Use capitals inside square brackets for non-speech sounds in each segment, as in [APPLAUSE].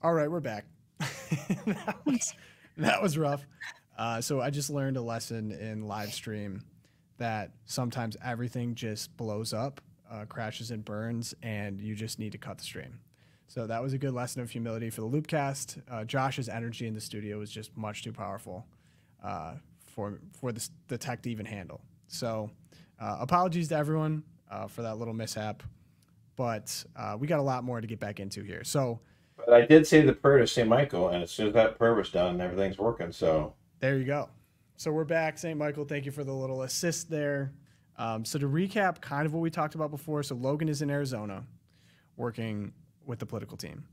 All right, we're back. [LAUGHS] that, was, that was rough. Uh, so I just learned a lesson in live stream that sometimes everything just blows up, uh, crashes and burns, and you just need to cut the stream. So that was a good lesson of humility for the Loopcast. Uh, Josh's energy in the studio was just much too powerful uh, for for the, the tech to even handle. So uh, apologies to everyone uh, for that little mishap, but uh, we got a lot more to get back into here. So. But I did say the prayer to St. Michael, and as soon as that prayer was done, everything's working. So there you go. So we're back, St. Michael. Thank you for the little assist there. Um, so to recap, kind of what we talked about before. So Logan is in Arizona, working with the political team.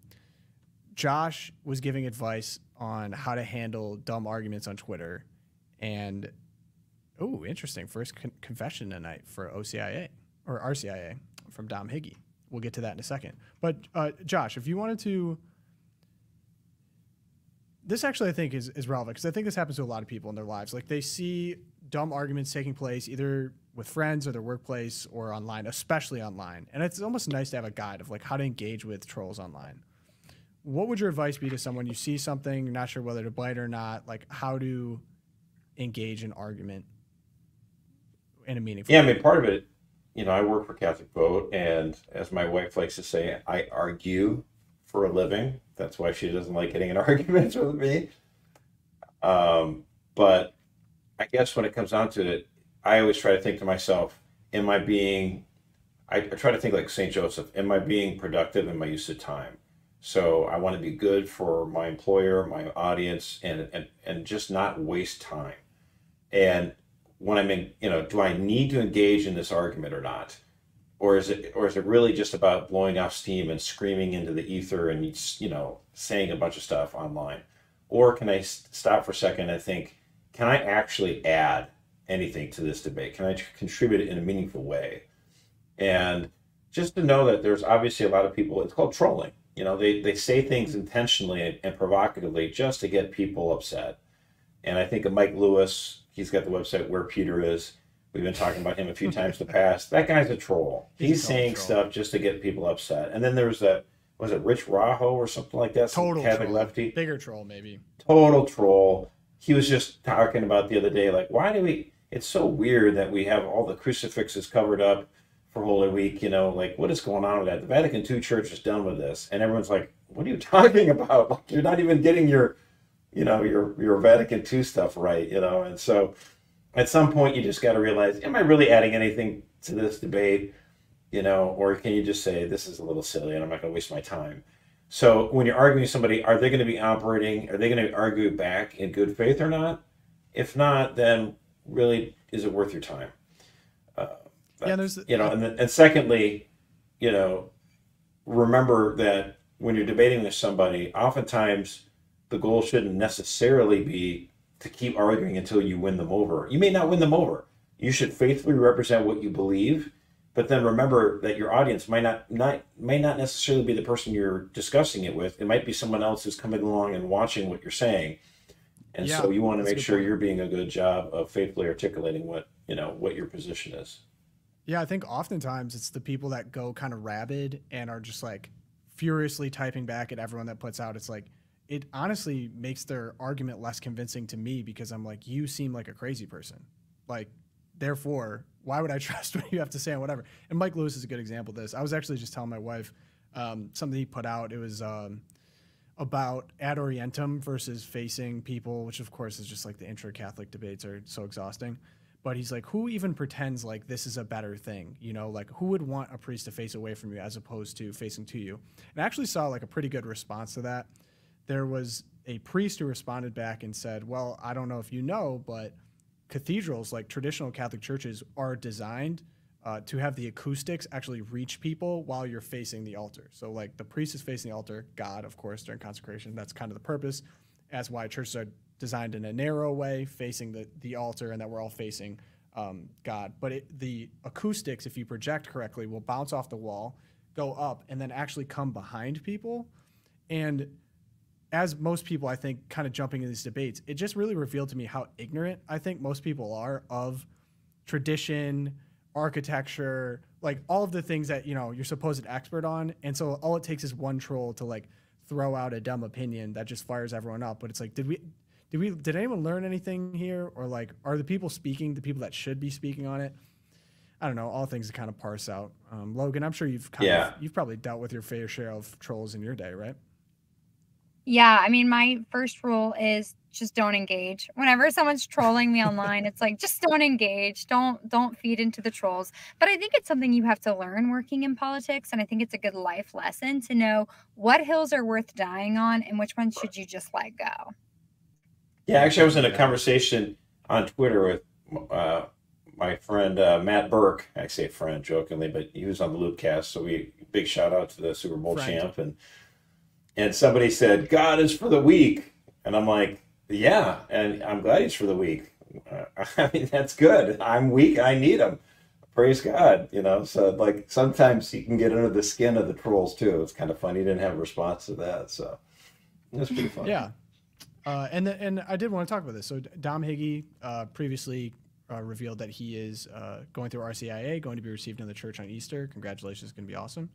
Josh was giving advice on how to handle dumb arguments on Twitter, and oh, interesting. First con- confession tonight for OCIA or RCIA from Dom Higgy. We'll get to that in a second. But uh, Josh, if you wanted to, this actually I think is, is relevant because I think this happens to a lot of people in their lives. Like they see dumb arguments taking place either with friends or their workplace or online, especially online. And it's almost nice to have a guide of like how to engage with trolls online. What would your advice be to someone you see something, you're not sure whether to bite or not, like how to engage an argument in a meaningful Yeah, I mean part of it, you know, I work for Catholic Vote and as my wife likes to say, I argue for a living. That's why she doesn't like getting in [LAUGHS] arguments with me. Um, but I guess when it comes down to it, I always try to think to myself, am I being, I, I try to think like St. Joseph, am I being productive in my use of time? So I want to be good for my employer, my audience, and, and, and just not waste time. And when I'm in, you know, do I need to engage in this argument or not? Or is it, or is it really just about blowing off steam and screaming into the ether and, you know, saying a bunch of stuff online? Or can I stop for a second and think, can I actually add anything to this debate? Can I contribute in a meaningful way? And just to know that there's obviously a lot of people, it's called trolling. You know, they, they say things mm-hmm. intentionally and, and provocatively just to get people upset. And I think of Mike Lewis, he's got the website Where Peter Is. We've been talking about him a few [LAUGHS] times in the past. That guy's a troll. He's, he's saying troll. stuff just to get people upset. And then there's that, was it Rich Raho or something like that? Total Catholic troll. lefty. Bigger troll, maybe. Total troll. He was just talking about the other day, like, why do we, it's so weird that we have all the crucifixes covered up for Holy Week. You know, like what is going on with that? The Vatican II Church is done with this, and everyone's like, "What are you [LAUGHS] talking about? Like you're not even getting your, you know, your your Vatican II stuff right." You know, and so at some point you just got to realize, am I really adding anything to this debate? You know, or can you just say this is a little silly and I'm not going to waste my time? So when you're arguing with somebody, are they going to be operating? Are they going to argue back in good faith or not? If not, then really is it worth your time? Uh, yeah, there's you know, and and secondly, you know, remember that when you're debating with somebody, oftentimes the goal shouldn't necessarily be to keep arguing until you win them over. You may not win them over. You should faithfully represent what you believe, but then remember that your audience might not, not may not necessarily be the person you're discussing it with. It might be someone else who's coming along and watching what you're saying and yeah, so you want to make sure point. you're being a good job of faithfully articulating what you know what your position is yeah i think oftentimes it's the people that go kind of rabid and are just like furiously typing back at everyone that puts out it's like it honestly makes their argument less convincing to me because i'm like you seem like a crazy person like therefore why would i [LAUGHS] trust what you have to say and whatever and mike lewis is a good example of this i was actually just telling my wife um, something he put out it was um, about ad orientem versus facing people, which of course is just like the intra Catholic debates are so exhausting. But he's like, who even pretends like this is a better thing? You know, like who would want a priest to face away from you as opposed to facing to you? And I actually saw like a pretty good response to that. There was a priest who responded back and said, Well, I don't know if you know, but cathedrals, like traditional Catholic churches, are designed uh, to have the acoustics actually reach people while you're facing the altar. So, like the priest is facing the altar, God, of course, during consecration. That's kind of the purpose. As why churches are designed in a narrow way, facing the, the altar, and that we're all facing um, God. But it, the acoustics, if you project correctly, will bounce off the wall, go up, and then actually come behind people. And as most people, I think, kind of jumping in these debates, it just really revealed to me how ignorant I think most people are of tradition architecture, like all of the things that you know you're supposed to expert on. And so all it takes is one troll to like throw out a dumb opinion that just fires everyone up. But it's like, did we, did we, did anyone learn anything here, or like, are the people speaking the people that should be speaking on it? I don't know. All things to kind of parse out. Um, Logan, I'm sure you've kind Yeah. of you've probably dealt with your fair share of trolls in your day, right? Yeah, I mean, my first rule is just don't engage. Whenever someone's trolling me online, it's like just don't engage. Don't don't feed into the trolls. But I think it's something you have to learn working in politics and I think it's a good life lesson to know what hills are worth dying on and which ones should you just let go. Yeah, actually, I was in a conversation on Twitter with uh, my friend uh, Matt Burke. I say friend jokingly, but he was on the Loopcast, so we big shout out to the Super Bowl Friend. champ and and somebody said God is for the weak, and I'm like, yeah, and I'm glad he's for the weak. [LAUGHS] I mean, that's good. I'm weak. I need him. Praise God, you know. So like sometimes you can get under the skin of the trolls too. It's kind of funny. He didn't have a response to that, so that's pretty fun. Yeah. Uh, and the, and I did want to talk about this. So Dom Higgy uh, previously uh, revealed that he is uh, going through RCIA, going to be received in the church on Easter. Congratulations, going to be awesome.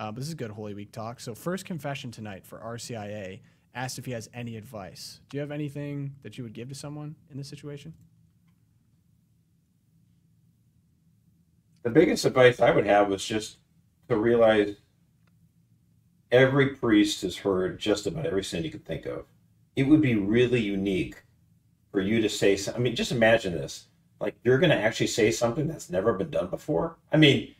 Uh, but this is good Holy Week talk. So first confession tonight for RCIA. Asked if he has any advice. Do you have anything that you would give to someone in this situation? the biggest advice I would have was just to realize every priest has heard just about every sin you could think of. It would be really unique for you to say something. I mean, just imagine this. Like, you're going to actually say something that's never been done before. I mean,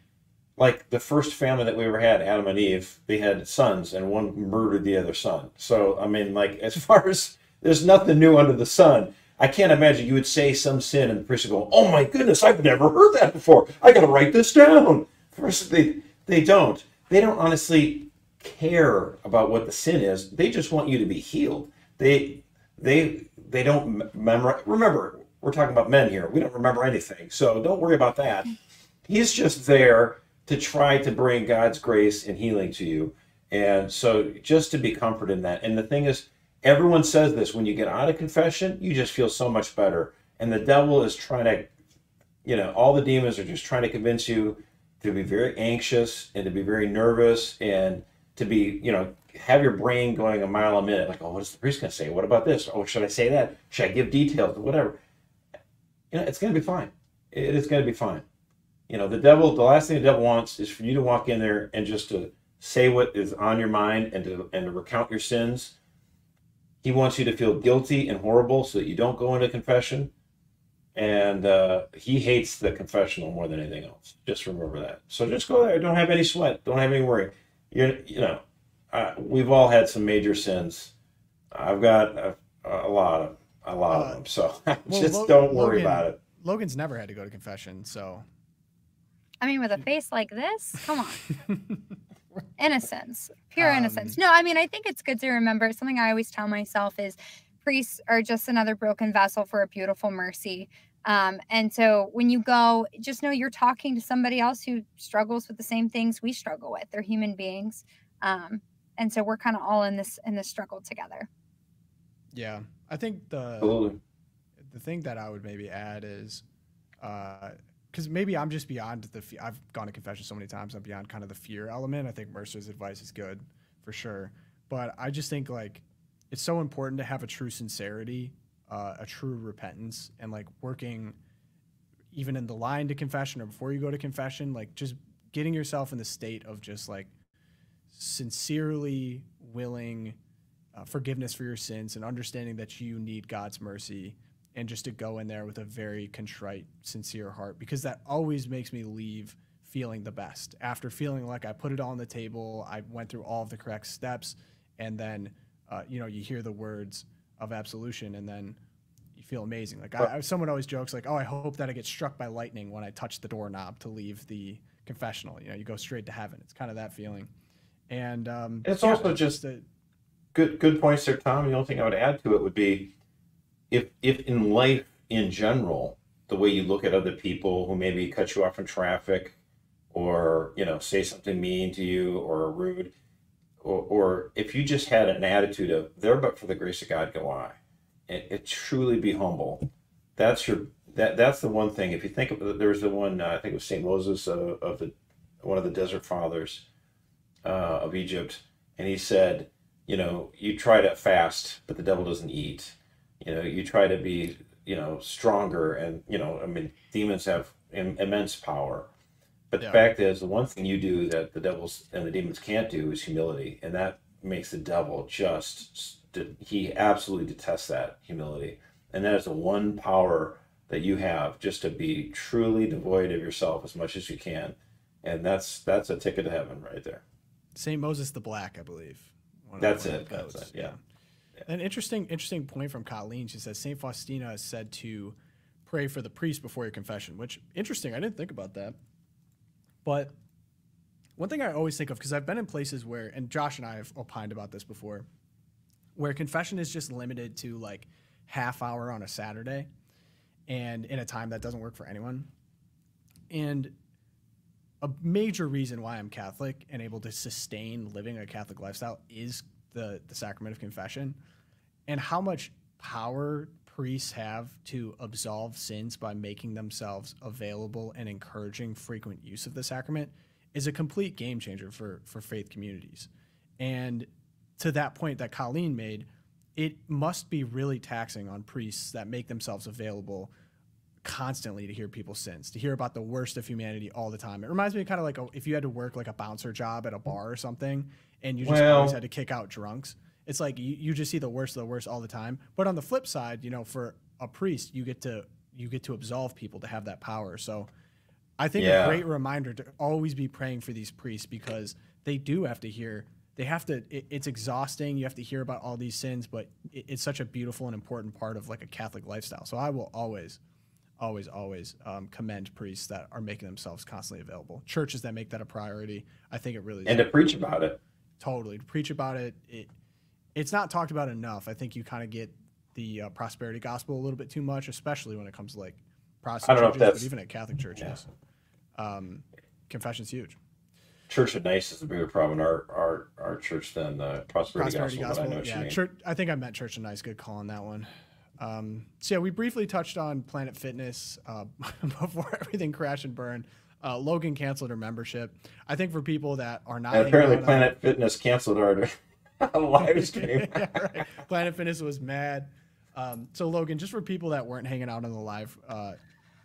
like the first family that we ever had, Adam and Eve, they had sons and one murdered the other son. So, I mean, like, as [LAUGHS] far as there's nothing new under the sun. I can't imagine you would say some sin and the priest would go, "Oh my goodness, I've never heard that before. I got to write this down." First, they they don't. They don't honestly care about what the sin is. They just want you to be healed. They they they don't memorize. Remember, we're talking about men here. We don't remember anything, so don't worry about that. He's just there to try to bring God's grace and healing to you, and so just to be comforted in that. And the thing is, everyone says this when you get out of confession, you just feel so much better. And the devil is trying to, you know, all the demons are just trying to convince you to be very anxious and to be very nervous and to be, you know, have your brain going a mile a minute. Like, oh, what's the priest going to say? What about this? Oh, should I say that? Should I give details? Whatever. You know, it's going to be fine. It is going to be fine. You know, the devil, the last thing the devil wants is for you to walk in there and just to say what is on your mind and to, and to recount your sins he wants you to feel guilty and horrible so that you don't go into confession. And uh, he hates the confessional more than anything else. Just remember that. So just go there. Don't have any sweat. Don't have any worry. You're, you know, uh, we've all had some major sins. I've got a, a lot of a lot of Uh, them. So [LAUGHS] well, just Lo- don't worry Logan- about it. Logan's never had to go to confession, so I mean, with a face like this, come on. [LAUGHS] innocence, pure Um, innocence. No, I mean, I think it's good to remember something I always tell myself is priests are just another broken vessel for a beautiful mercy. Um, and so when you go, just know you're talking to somebody else who struggles with the same things we struggle with. They're human beings. Um, and so we're kind of all in this in this struggle together. yeah. I think the Absolutely. the thing that I would maybe add is, because maybe I'm just beyond the. Fe- I've gone to confession so many times. I'm beyond kind of the fear element. I think Mercer's advice is good for sure, but I just think like it's so important to have a true sincerity, uh, a true repentance, and like working even in the line to confession or before you go to confession, like just getting yourself in the state of just like sincerely willing uh, forgiveness for your sins and understanding that you need God's mercy and just to go in there with a very contrite, sincere heart because that always makes me leave feeling the best. After feeling like I put it all on the table, I went through all of the correct steps, and then uh, you know you hear the words of absolution, and then you feel amazing. Like I, I, someone always jokes like, "Oh, I hope that I get struck by lightning when I touch the doorknob to leave the confessional." You know, you go straight to heaven. It's kind of that feeling. And um, It's yeah, also just- a, good good points there, Tom. The only thing I would add to it would be if if in life in general, the way you look at other people who maybe cut you off in traffic or you know say something mean to you or rude or, or if you just had an attitude of there but for the grace of god go i. And, and truly be humble. That's your that that's the one thing. If you think of there's the one uh, i think it was saint moses uh, of the one of the desert fathers uh, of egypt and he said you know, you try to fast, but the devil doesn't eat. You know, you try to be, you know, stronger, and you know, I mean, demons have Im- immense power. But Yeah. the fact is, the one thing you do that the devils and the demons can't do is humility, and that makes the devil just he absolutely detests that humility, and that is the one power that you have just to be truly devoid of yourself as much as you can, and that's that's a ticket to heaven right there. Saint Moses the Black, I believe. That's it, that's it, yeah. An interesting, interesting point from Colleen. She says Saint Faustina is said to pray for the priest before your confession, which interesting. I didn't think about that. But one thing I always think of because I've been in places where, and Josh and I have opined about this before, where confession is just limited to like half hour on a Saturday, and in a time that doesn't work for anyone. And a major reason why I'm Catholic and able to sustain living a Catholic lifestyle is the the sacrament of confession and how much power priests have to absolve sins by making themselves available and encouraging frequent use of the sacrament is a complete game changer for for faith communities. And to that point that Colleen made, it must be really taxing on priests that make themselves available constantly to hear people's sins, to hear about the worst of humanity all the time. It reminds me kind of like a, if you had to work like a bouncer job at a bar or something, and you just Well- always had to kick out drunks. It's like you, you just see the worst of the worst all the time. But on the flip side, you know, for a priest, you get to you get to absolve people to have that power. So I think Yeah. a great reminder to always be praying for these priests because they do have to hear. They have to. It, it's exhausting. You have to hear about all these sins, but it, it's such a beautiful and important part of like a Catholic lifestyle. So I will always, always, always um, commend priests that are making themselves constantly available. Churches that make that a priority. I think it really is And to preach about it. Totally to preach about it. It it's not talked about enough. I think you kind of get the uh, prosperity gospel a little bit too much, especially when it comes to like Protestant I don't know if churches, but that's- even at Catholic churches. Um, confession's huge. Church of Nice is a bigger problem in our our, our church than the prosperity, prosperity gospel, gospel. I know yeah, church. I think I meant Church of Nice. Good call on that one. Um, so yeah, we briefly touched on Planet Fitness uh, [LAUGHS] before everything crashed and burned. Uh, Logan canceled her membership. I think for people that are not And hanging apparently, out on- Planet Fitness canceled our [LAUGHS] [LAUGHS] live stream. yeah, right. Planet Fitness was mad. Um, so Logan, just for people that weren't hanging out on the live, uh,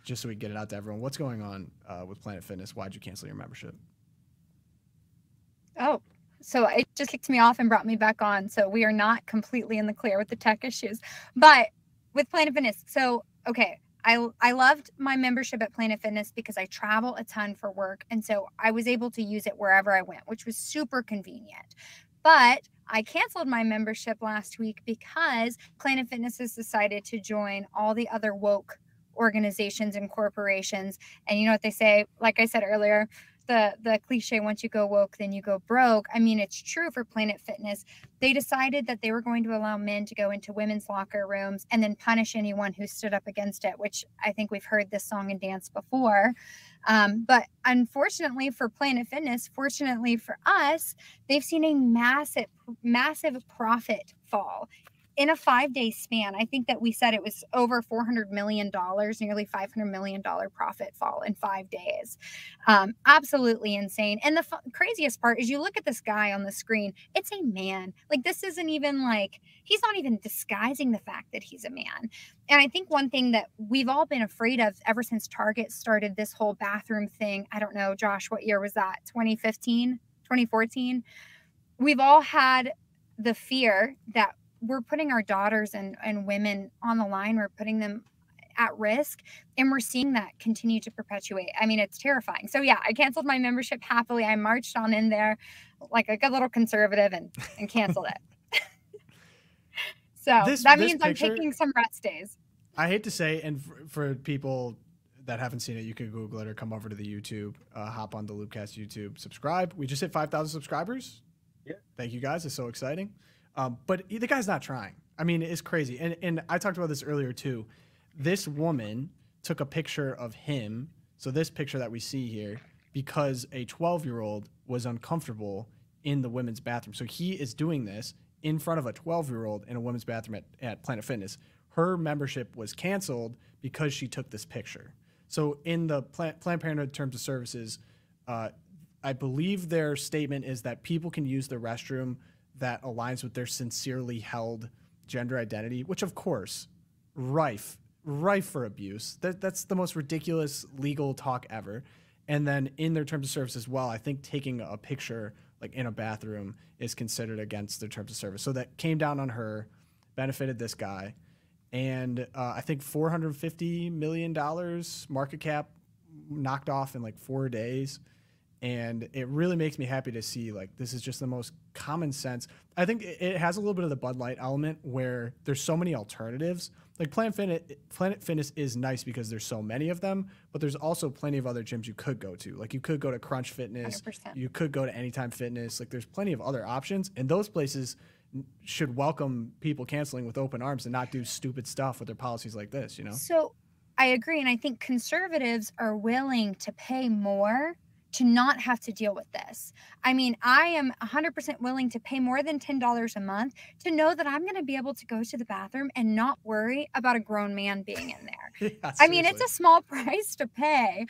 just so we get it out to everyone, what's going on uh, with Planet Fitness? Why'd you cancel your membership? Oh, so it just kicked me off and brought me back on. So we are not completely in the clear with the tech issues. But with Planet Fitness, so okay, I I loved my membership at Planet Fitness because I travel a ton for work, and so I was able to use it wherever I went, which was super convenient. But I canceled my membership last week because Planet Fitness has decided to join all the other woke organizations and corporations. And you know what they say? Like I said earlier, the the cliche once you go woke then you go broke. I mean it's true for planet fitness. They decided that they were going to allow men to go into women's locker rooms and then punish anyone who stood up against it which i think we've heard this song and dance before. Um, but unfortunately for planet fitness fortunately for us they've seen a massive massive profit fall in a five day span, I think that we said it was over $400 million, nearly $500 million profit fall in five days. Um, absolutely insane. And the f- craziest part is you look at this guy on the screen, it's a man. Like, this isn't even like, he's not even disguising the fact that he's a man. And I think one thing that we've all been afraid of ever since Target started this whole bathroom thing, I don't know, Josh, what year was that? 2015, 2014? We've all had the fear that we're putting our daughters and, and women on the line, we're putting them at risk and we're seeing that continue to perpetuate i mean it's terrifying so yeah i canceled my membership happily i marched on in there like a good little conservative and and canceled it [LAUGHS] so This- that this means picture- i'm taking some rest days I hate to say, and for, for people that haven't seen it, you can Google it or come over to the YouTube, uh, hop on the Loopcast YouTube, subscribe. We just hit 5,000 subscribers. Yeah. Thank you guys. It's so exciting. Um, but the guy's not trying. I mean, it's crazy. And, and I talked about this earlier too. This woman took a picture of him. So this picture that we see here, because a 12 year old was uncomfortable in the women's bathroom. So he is doing this in front of a 12 year old in a women's bathroom at, at Planet Fitness. Her membership was canceled because she took this picture. So in the Plan- Planned Parenthood terms of services, uh, I believe their statement is that people can use the restroom that aligns with their sincerely held gender identity, which of course, rife, rife for abuse. That that's the most ridiculous legal talk ever. And then in their terms of service as well, I think taking a picture like in a bathroom is considered against their terms of service. So that came down on her, benefited this guy, and uh, I think 450 million dollars market cap knocked off in like four days and it really makes me happy to see like this is just the most common sense. I think it has a little bit of the bud light element where there's so many alternatives. Like planet fitness, planet fitness is nice because there's so many of them but there's also plenty of other gyms you could go to. Like you could go to crunch fitness. 100%. you could go to anytime fitness. Like there's plenty of other options and those places should welcome people canceling with open arms and not do stupid stuff with their policies like this you know? So I agree. And I think conservatives are willing to pay more to not have to deal with this. I mean, I am 100% willing to pay more than $10 a month to know that I'm going to be able to go to the bathroom and not worry about a grown man being in there. [LAUGHS] Yeah, I mean, it's a small [LAUGHS] price to pay.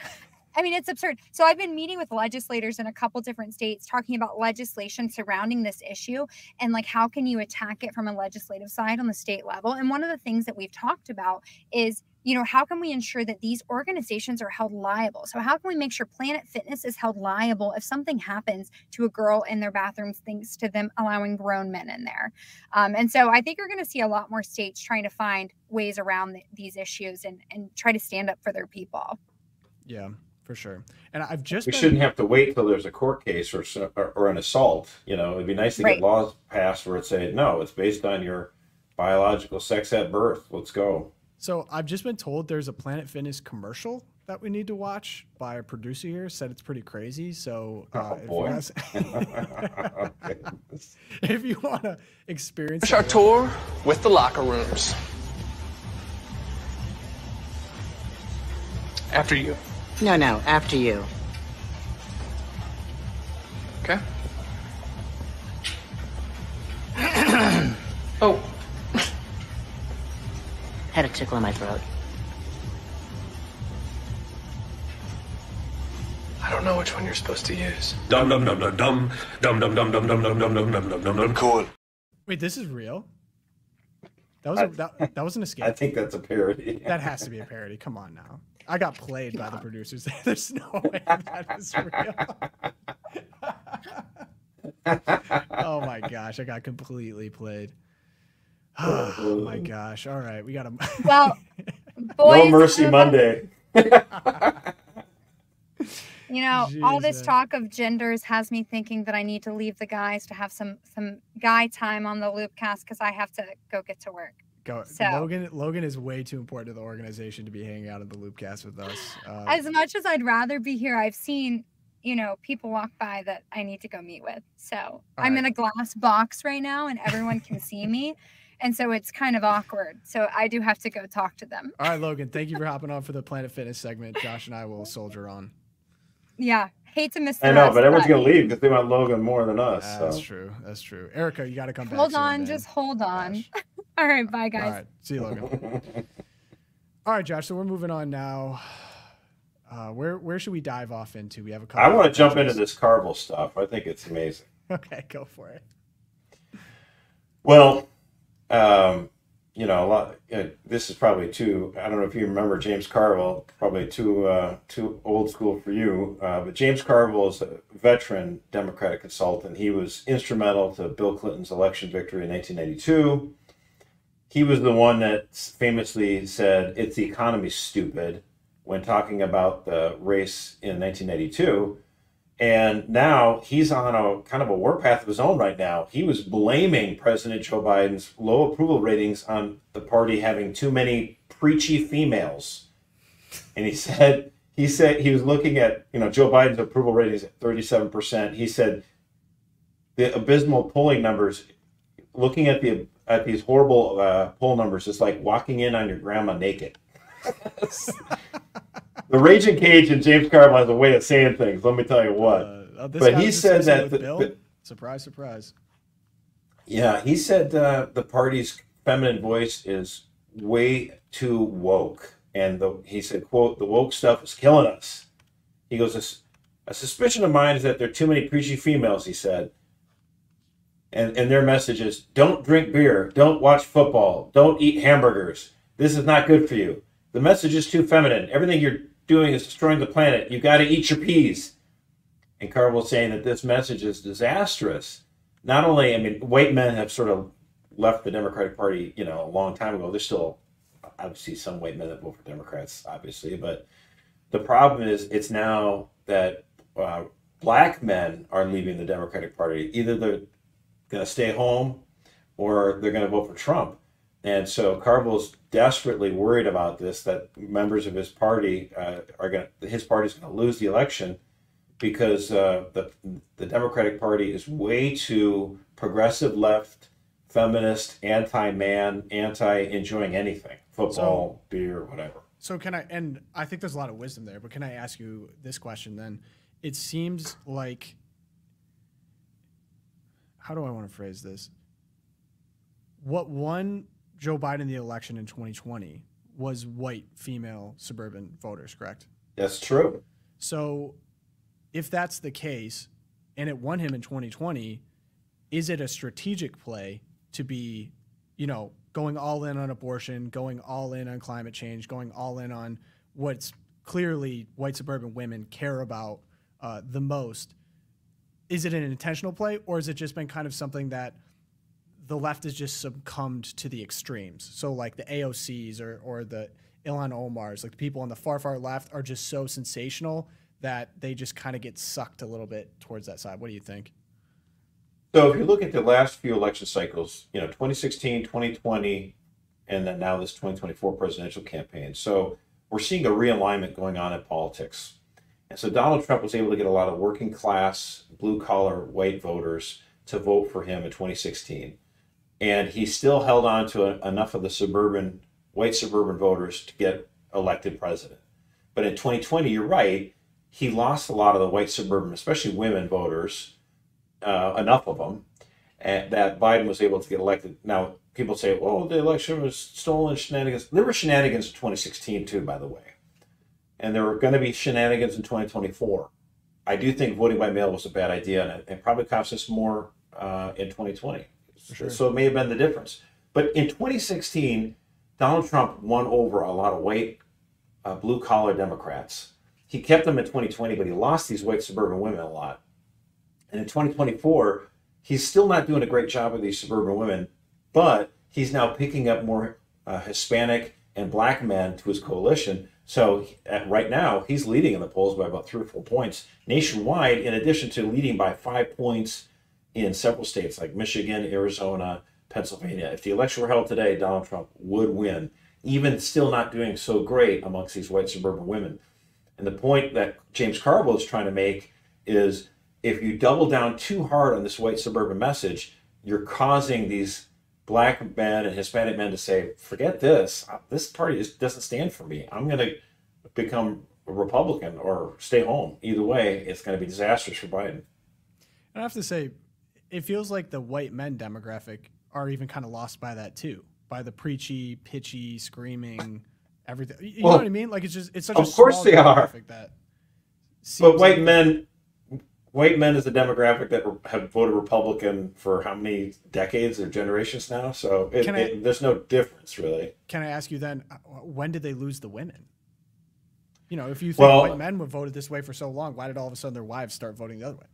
I mean, it's absurd. So I've been meeting with legislators in a couple different states talking about legislation surrounding this issue and like how can you attack it from a legislative side on the state level. And one of the things that we've talked about is you know, how can we ensure that these organizations are held liable? So, how can we make sure Planet Fitness is held liable if something happens to a girl in their bathrooms, thanks to them allowing grown men in there? Um, and so, I think you're going to see a lot more states trying to find ways around th- these issues and, and try to stand up for their people. yeah for sure and i've just We been- shouldn't have to wait till there's a court case or or, or an assault. You know, it'd be nice to Right. get laws passed where it say no, it's based on your biological sex at birth. Let's go. So I've just been told there's a Planet Fitness commercial that we need to watch by a producer here. Said it's pretty crazy. So uh, Oh, if, boy. You guys, [LAUGHS] [LAUGHS] if you want to experience our it, tour with the locker rooms. After you. No, no, after you. Okay? [CLEARS THROAT] oh, Had a tickle in my throat. I don't know which one you're supposed to use. Dum dum dum dum dum dum dum dum dum dum dum dum dum dum dum dum dum. Cool. wait, this is real. That was a, that, that was an escape. I think that's a parody. That has to be a parody. Come on now. I got played by the producers. There's no way that is real. oh my gosh, I got completely played. Oh my gosh. All right, we got to. [LAUGHS] Well, boys, no mercy uh, Monday. [LAUGHS] [LAUGHS] You know, all this talk of genders has me thinking that I need to leave the guys to have some some guy time on the Loopcast because I have to go get to work. Go. So- Logan Logan is way too important to the organization to be hanging out in the Loopcast with us. Uh, As much as I'd rather be here, I've seen you know people walk by that I need to go meet with. So I'm right. in a glass box right now, and everyone can see me, and so it's kind of awkward. So I do have to go talk to them. all right, Logan, thank you for [LAUGHS] hopping on for the Planet Fitness segment. Josh and I will soldier on. Yeah, hate to miss. The I know, but everyone's gonna leave because they want Logan more than us. That's so. true. That's true. Erica, you got to come back. Hold on, man. just hold on. Gosh. [LAUGHS] All right, bye guys. All right, See you, Logan. [LAUGHS] All right, Josh. So we're moving on now. Uh, where where should we dive off into? We have a couple. I want to jump into this Carville stuff. I think it's amazing. Okay, go for it. Well, um, you know, a lot. Uh, this is probably too. I don't know if you remember James Carville. Probably too uh, too old school for you. Uh, but James Carville is a veteran Democratic consultant. He was instrumental to Bill Clinton's election victory in 1992. He was the one that famously said, "It's the economy, stupid," when talking about the race in 1982. And now he's on a kind of a warpath of his own right now. He was blaming President Joe Biden's low approval ratings on the party having too many preachy females. And he [LAUGHS] said he said he was looking at, you know, Joe Biden's approval ratings at 37%. He said the abysmal polling numbers looking at the at these horrible uh, poll numbers is like walking in on your grandma naked. [LAUGHS] [LAUGHS] the Ragin' Cajun James Carville has a way of saying things. Let me tell you what. Uh, uh, But he said that the- surprise, surprise. Yeah, he said uh, the party's feminine voice is way too woke, and the, he said, "quote The woke stuff is killing us." He goes, "A "A suspicion of mine is that there are too many preachy females." He said, and and their message is don't drink beer, don't watch football, don't eat hamburgers. This is not good for you. The message is too feminine. Everything you're doing is destroying the planet. You got to eat your peas. And Carville's saying that this message is disastrous. Not only, I mean, white men have sort of left the Democratic Party, you know, a long time ago. There's still obviously some white men that vote for Democrats, obviously, but the problem is it's now that uh, black men are leaving the Democratic Party. Either they're going to stay home or they're going to vote for Trump. And so Carville's desperately worried about this that members of his party uh, are going to, his party's going to lose the election because uh, the, the Democratic Party is way too progressive left, feminist, anti man, anti enjoying anything football, beer, whatever. So can I? And I think there's a lot of wisdom there. But can I ask you this question then? It seems like how do I want to phrase this? What won Joe Biden the election in 2020 was white female suburban voters, correct? That's true. So if that's the case and it won him in 2020, is it a strategic play to be, you know, going all in on abortion, going all in on climate change, going all in on what's clearly white suburban women care about uh, the most? Is it an intentional play or has it just been kind of something that the left has just succumbed to the extremes? So, like the AOCs or, or the Ilhan Omars, like the people on the far, far left are just so sensational that they just kind of get sucked a little bit towards that side. What do you think? So if you look at the last few election cycles, you know, 2016, 2020, and then now this 2024 presidential campaign. So we're seeing a realignment going on in politics. And so Donald Trump was able to get a lot of working class, blue collar, white voters to vote for him in 2016. And he still held on to a, enough of the suburban, white suburban voters to get elected president. But in 2020, you're right, he lost a lot of the white suburban, especially women voters, uh, enough of them, and that Biden was able to get elected. Now, people say, "Oh, the election was stolen shenanigans. There were shenanigans in 2016, too, by the way and there are going to be shenanigans in 2024. I do think voting by mail was a bad idea, and it, it probably cost us more uh, in 2020. Sure. So it may have been the difference. But in 2016, Donald Trump won over a lot of white, uh, blue collar Democrats. He kept them in 2020, but he lost these white suburban women a lot. And in 2024, he's still not doing a great job with these suburban women, but he's now picking up more uh, Hispanic and black men to his coalition so right now, he's leading in the polls by about three or four points nationwide, in addition to leading by five points in several states like Michigan, Arizona, Pennsylvania. If the election were held today, Donald Trump would win, even still not doing so great amongst these white suburban women. And the point that James Carville is trying to make is if you double down too hard on this white suburban message, you're causing these black men and Hispanic men to say, forget this. Uh, this party doesn't stand for me. I'm going to become a Republican or stay home. Either way, it's going to be disastrous for Biden. I have to say, it feels like the white men demographic are even kind of lost by that too, by the preachy, pitchy, screaming, everything. You well, know what I mean? Like it's just it's such of a course they are. That but white like men white men is a demographic that have voted Republican for how many decades or generations now. So it, I, it, there's no difference really. Can I ask you then, uh, when did they lose the women? You know, if you think well, white men were voted this way for so long, why did all of a sudden their wives start voting the other way?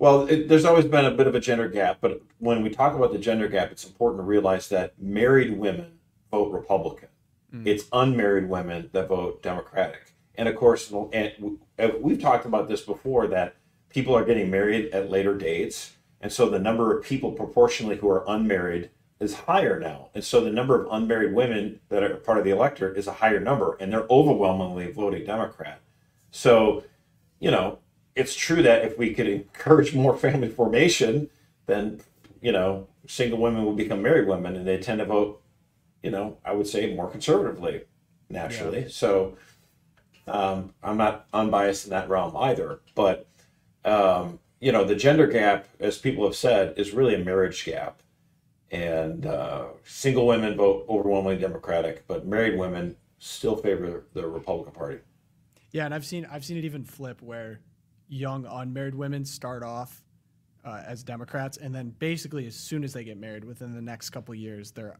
Well, it, there's always been a bit of a gender gap, but when we talk about the gender gap, it's important to realize that married women vote Republican. Mm. It's unmarried women that vote Democratic. And of course, and we've talked about this before that people are getting married at later dates. And so the number of people proportionally who are unmarried is higher now. And so the number of unmarried women that are part of the electorate is a higher number, and they're overwhelmingly voting Democrat. So, you know, it's true that if we could encourage more family formation, then, you know, single women would become married women and they tend to vote, you know, I would say more conservatively naturally. Yeah. So um, I'm not unbiased in that realm either. But um, you know, the gender gap, as people have said, is really a marriage gap. And uh, single women vote overwhelmingly Democratic, but married women still favor the Republican Party. Yeah, and I've seen I've seen it even flip where young unmarried women start off uh, as Democrats, and then basically as soon as they get married, within the next couple years, their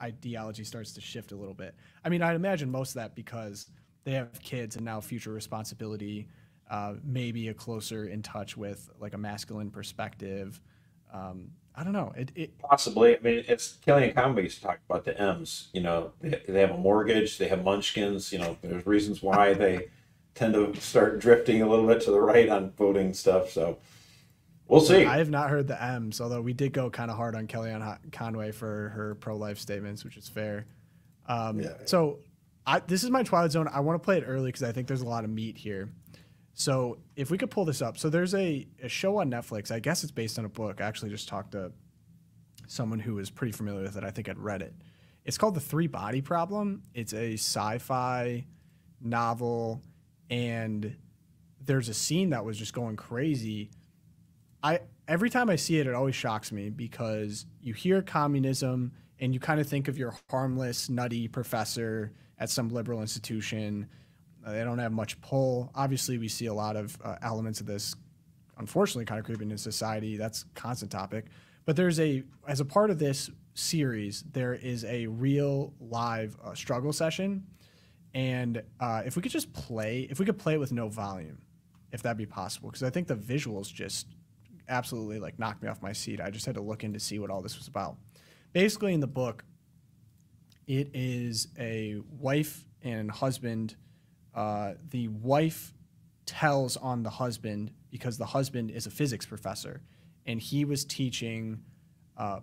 ideology starts to shift a little bit. I mean, I'd imagine most of that because they have kids and now future responsibility, uh, maybe a closer in touch with like a masculine perspective. Um, I don't know. It, it Possibly. I mean, it's Kellyanne Conway used to talk about the M's. You know, they, they have a mortgage, they have munchkins. You know, there's reasons why they tend to start drifting a little bit to the right on voting stuff. So we'll see. I have not heard the M's, although we did go kind of hard on Kellyanne Conway for her pro-life statements, which is fair. Um, Yeah. So, I, this is my Twilight Zone. I want to play it early because I think there's a lot of meat here. So, if we could pull this up, so there's a, a show on Netflix. I guess it's based on a book. I actually just talked to someone who was pretty familiar with it. I think I'd read it. It's called The Three Body Problem. It's a sci-fi novel, and there's a scene that was just going crazy. I every time I see it, it always shocks me because you hear communism and you kind of think of your harmless, nutty professor at some liberal institution. Uh, they don't have much pull. Obviously, we see a lot of uh, elements of this, unfortunately, kind of creeping in society. That's constant topic. But there's a, as a part of this series, there is a real live uh, struggle session. And uh, if we could just play, if we could play it with no volume, if that'd be possible, because I think the visuals just absolutely like knocked me off my seat. I just had to look in to see what all this was about. Basically, in the book, it is a wife and husband. Uh, the wife tells on the husband because the husband is a physics professor, and he was teaching uh,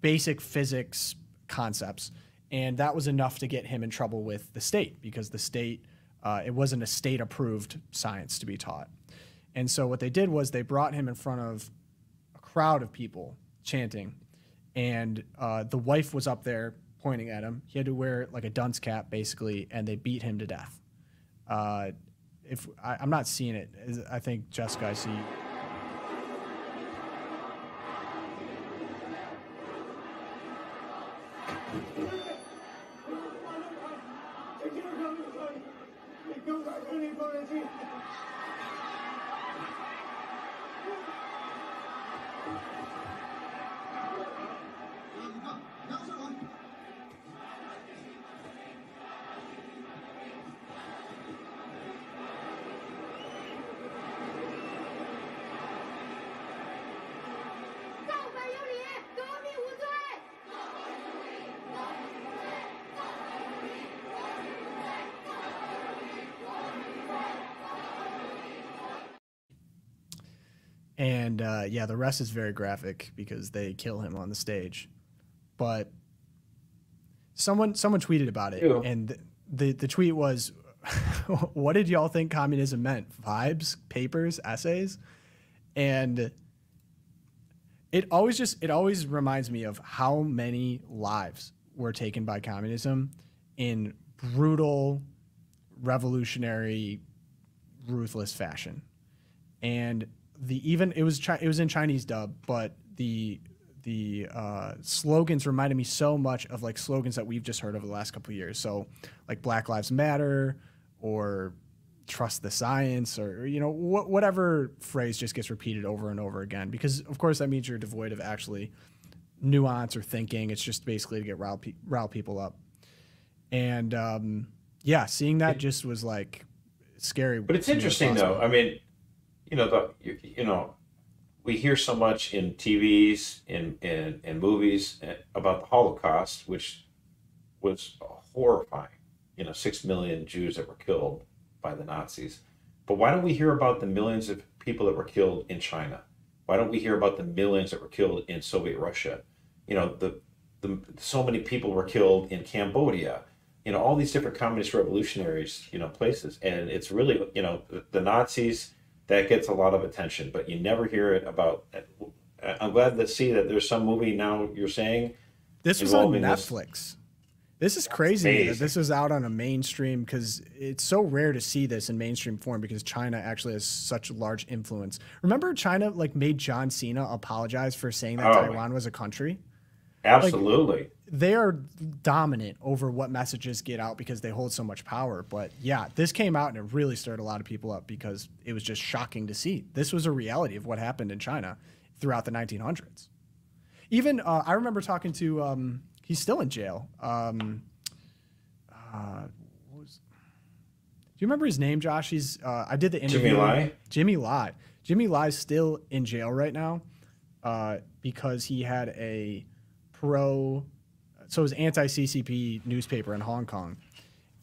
basic physics concepts, and that was enough to get him in trouble with the state because the state uh, it wasn't a state approved science to be taught. And so what they did was they brought him in front of a crowd of people chanting, and uh, the wife was up there pointing at him. He had to wear like a dunce cap basically, and they beat him to death. Uh, if I, I'm not seeing it I think Jessica, I see. Yeah, the rest is very graphic because they kill him on the stage. But someone someone tweeted about it, Ew. and the the tweet was, [LAUGHS] "What did y'all think communism meant? Vibes, papers, essays?" And it always just it always reminds me of how many lives were taken by communism in brutal, revolutionary, ruthless fashion and the even it was chi- it was in Chinese dub, but the the uh, slogans reminded me so much of like slogans that we've just heard over the last couple of years. So like Black Lives Matter or trust the science or you know wh- whatever phrase just gets repeated over and over again because of course that means you're devoid of actually nuance or thinking. It's just basically to get rile, pe- rile people up. And um, yeah, seeing that just was like scary. But it's to me as interesting though. I mean, you know, the you, you know, we hear so much in TVs, in in in movies eh, about the Holocaust, which was horrifying. You know, six million Jews that were killed by the Nazis. But why don't we hear about the millions of people that were killed in China? Why don't we hear about the millions that were killed in Soviet Russia? You know, the the so many people were killed in Cambodia. You know, all these different communist revolutionaries, you know, places, and it's really, you know, the, the Nazis that gets a lot of attention, but you never hear it about. I'm glad to see that there's some movie now. You're saying This was on involving this- Netflix. This is crazy that this was out on a mainstream because it's so rare to see this in mainstream form because China actually has such a large influence. Remember, China like made John Cena apologize for saying that Oh, Taiwan was a country. absolutely. They are dominant over what messages get out because they hold so much power. But yeah, this came out and it really stirred a lot of people up because it was just shocking to see. This was a reality of what happened in China, throughout the 1900s. Even uh, I remember talking to um, he's still in jail. Um, uh, what was, do you remember his name, Josh? He's uh, I did the interview. Jimmy Lai? Jimmy Lai. Jimmy Lai's still in jail right now uh, because he had a pro, so it was anti CCP newspaper in Hong Kong,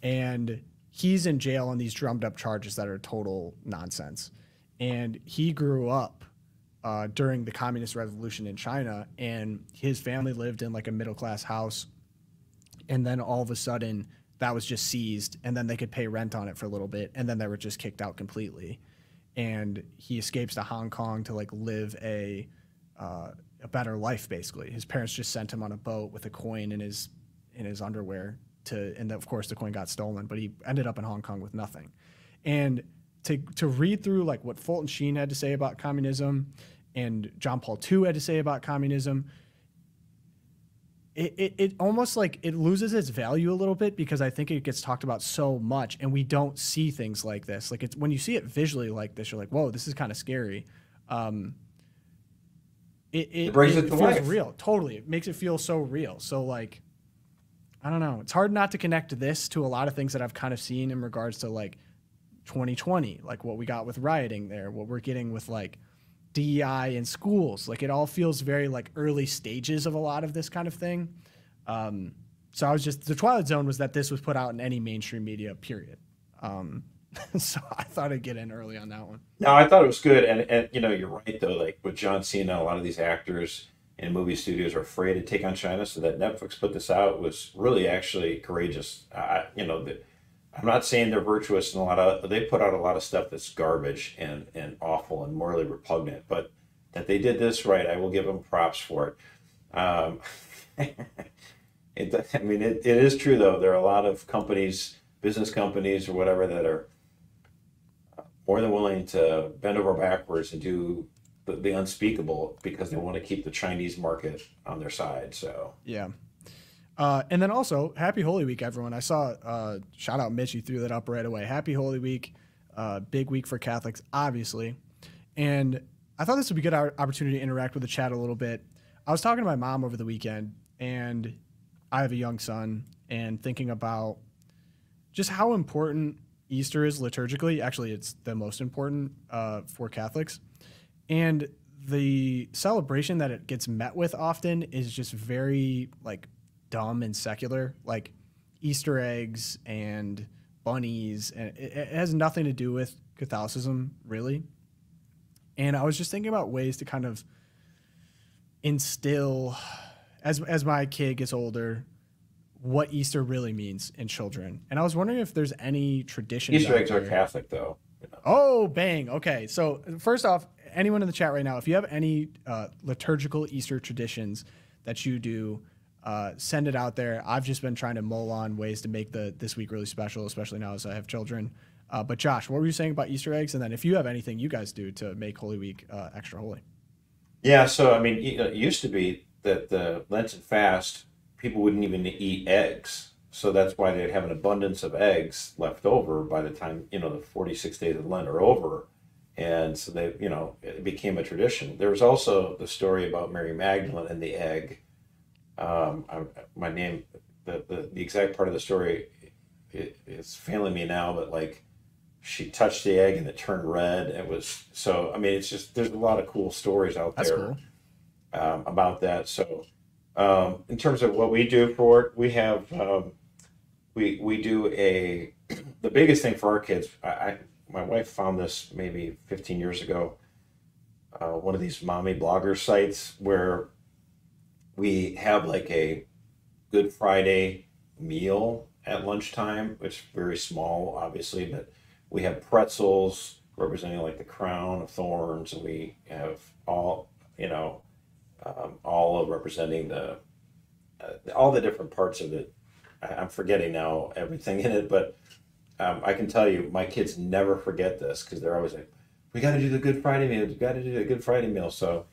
and he's in jail on these drummed up charges that are total nonsense. And he grew up uh, during the communist revolution in China, and his family lived in like a middle class house. And then all of a sudden, that was just seized, and then they could pay rent on it for a little bit, and then they were just kicked out completely. And he escapes to Hong Kong to like live a uh, a better life. Basically, his parents just sent him on a boat with a coin in his in his underwear to, and of course the coin got stolen. But he ended up in Hong Kong with nothing. And to to read through like what Fulton Sheen had to say about communism, and John Paul II had to say about communism, it, it, it almost like it loses its value a little bit because I think it gets talked about so much and we don't see things like this. Like it's when you see it visually like this, you're like, whoa, this is kind of scary. Um, it, it, It brings it to feels life. real. Totally. It makes it feel so real. So like, I don't know. It's hard not to connect this to a lot of things that I've kind of seen in regards to like 2020, like what we got with rioting there, what we're getting with like DEI in schools. Like it all feels very like early stages of a lot of this kind of thing. Um, so I was just the Twilight Zone was that this was put out in any mainstream media, period. Um, [LAUGHS] so I thought I'd get in early on that one. No, I thought it was good, and and you know you're right though. Like with John Cena, a lot of these actors in movie studios are afraid to take on China, so that Netflix put this out was really actually courageous. Uh, you know, the, I'm not saying they're virtuous and a lot of they put out a lot of stuff that's garbage and and awful and morally repugnant, but that they did this right, I will give them props for it. Um, [LAUGHS] it I mean, it, it is true though. There are a lot of companies, business companies or whatever, that are more than willing to bend over backwards and do the, the unspeakable because they want to keep the Chinese market on their side. So Yeah. Uh, and then also, Happy Holy Week, everyone. I saw, uh, shout out Mitch, you threw that up right away. Happy Holy Week, uh, big week for Catholics, obviously. And I thought this would be a good opportunity to interact with the chat a little bit. I was talking to my mom over the weekend, and I have a young son, and thinking about just how important Easter is liturgically. Actually, it's the most important uh, for Catholics. And the celebration that it gets met with often is just very like dumb and secular, like Easter eggs and bunnies, and it, it has nothing to do with Catholicism really. And I was just thinking about ways to kind of instill, as as my kid gets older, what Easter really means in children. And I was wondering if there's any traditions. Easter eggs are Catholic though. Oh, bang. Okay. So, first off, anyone in the chat right now, if you have any uh, liturgical Easter traditions that you do, uh, send it out there. I've just been trying to mull on ways to make the this week really special, especially now as I have children. Uh, but Josh, what were you saying about Easter eggs? And then if you have anything you guys do to make Holy Week uh, extra holy. Yeah, so I mean, it used to be that the Lenten fast people wouldn't even eat eggs, so that's why they'd have an abundance of eggs left over by the time you know the forty-six days of Lent are over, and so they, you know, it became a tradition. There was also the story about Mary Magdalene and the egg. Um, I, my name, the, the the exact part of the story, it, it's failing me now, but like she touched the egg and it turned red. It was so. I mean, it's just there's a lot of cool stories out That's there cool. um, about that. So, um, in terms of what we do for it, we have um, we we do a [CLEARS THROAT] the biggest thing for our kids. I, I my wife found this maybe 15 years ago. Uh, one of these mommy blogger sites where we have like a Good Friday meal at lunchtime, is very small, obviously, but we have pretzels representing like the crown of thorns, and we have all, you know, um, all representing the uh, all the different parts of it. I, I'm forgetting now everything [LAUGHS] in it, but um, I can tell you, my kids never forget this because they're always like, "We got to do the Good Friday meal. We got to do the Good Friday meal." So,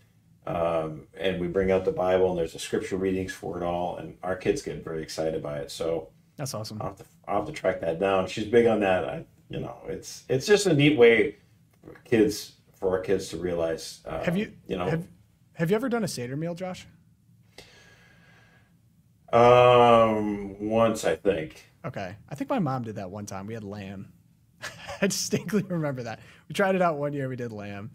um, and we bring out the Bible, and there's the scripture readings for it all, and our kids get very excited by it. So, That's awesome. I'll have to, I'll have to track that down. She's big on that. I, you know, it's it's just a neat way for kids for our kids to realize. Uh, Have you- you know, have- Have you ever done a Seder meal, Josh? Um, once I think. Okay. I think my mom did that one time. We had lamb. [LAUGHS] I distinctly remember that. We tried it out one year. We did lamb.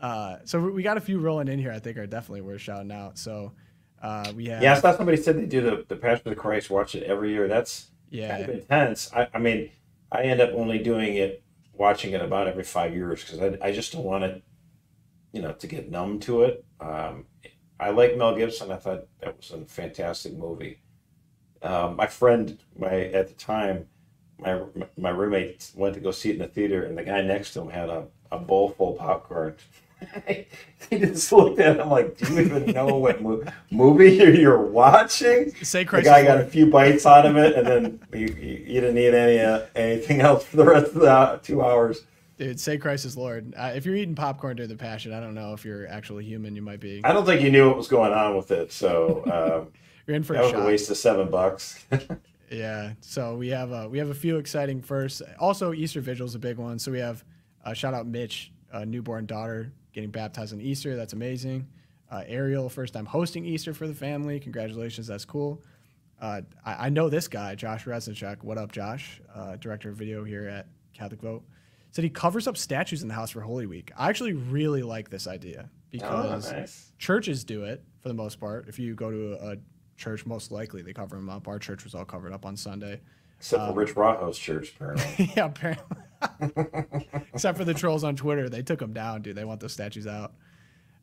Uh, so we got a few rolling in here. I think are definitely worth shouting out. So uh, we have Yeah, I thought somebody said they do the the Passion of the Christ. Watch it every year. That's yeah kind of intense. I, I mean, I end up only doing it, watching it about every five years because I, I just don't want it, you know, to get numb to it. Um, I like Mel Gibson. I thought that was a fantastic movie. Um, my friend, my at the time, my my roommate went to go see it in the theater, and the guy next to him had a, a bowl full of popcorn. [LAUGHS] he just looked at him like, "Do you even know what mo- movie [LAUGHS] you're watching?" Say The guy got a few bites out of it, and then you, you, you didn't eat any uh, anything else for the rest of the two hours. Dude, say Christ is Lord. Uh, if you're eating popcorn during the Passion, I don't know if you're actually human. You might be. I don't think you knew what was going on with it, so [LAUGHS] um, You're in for that a was a waste of seven bucks. [LAUGHS] Yeah. So we have uh, we have a few exciting firsts. Also, Easter Vigil is a big one. So we have uh, shout out Mitch, uh, newborn daughter getting baptized on Easter. That's amazing. Uh, Ariel, first time hosting Easter for the family. Congratulations. That's cool. Uh, I, I know this guy, Josh Reznachuk. What up, Josh? Uh, director of video here at Catholic Vote. Said he covers up statues in the house for Holy Week. I actually really like this idea because oh, nice. churches do it for the most part. If you go to a, a church, most likely they cover them up. Our church was all covered up on Sunday. Except um, for Rich Raho's church, apparently. [LAUGHS] yeah, apparently. [LAUGHS] Except for the trolls on Twitter, they took them down, dude. They want those statues out.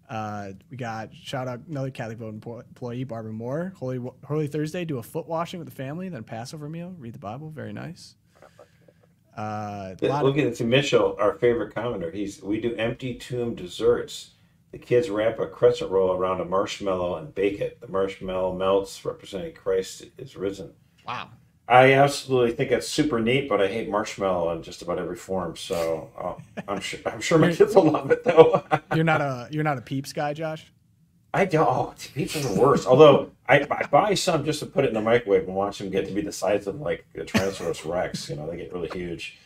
Uh, we got shout out another Catholic vote employee, Barbara Moore. Holy Holy Thursday, do a foot washing with the family, then Passover meal, read the Bible. Very nice. Uh, a lot Look of- at it. Mitchell, our favorite commenter. He's we do empty tomb desserts. The kids wrap a crescent roll around a marshmallow and bake it. The marshmallow melts, representing Christ is risen. wow. I absolutely think it's super neat, but I hate marshmallow in just about every form. So uh, I'm sure I'm sure my kids will love it though. [LAUGHS] You're not a you're not a peeps guy, Josh. I don't. Oh, pizza's the worst. Although I, I buy some just to put it in the microwave and watch them get to be the size of like the Tyrannosaurus Rex. You know, they get really huge.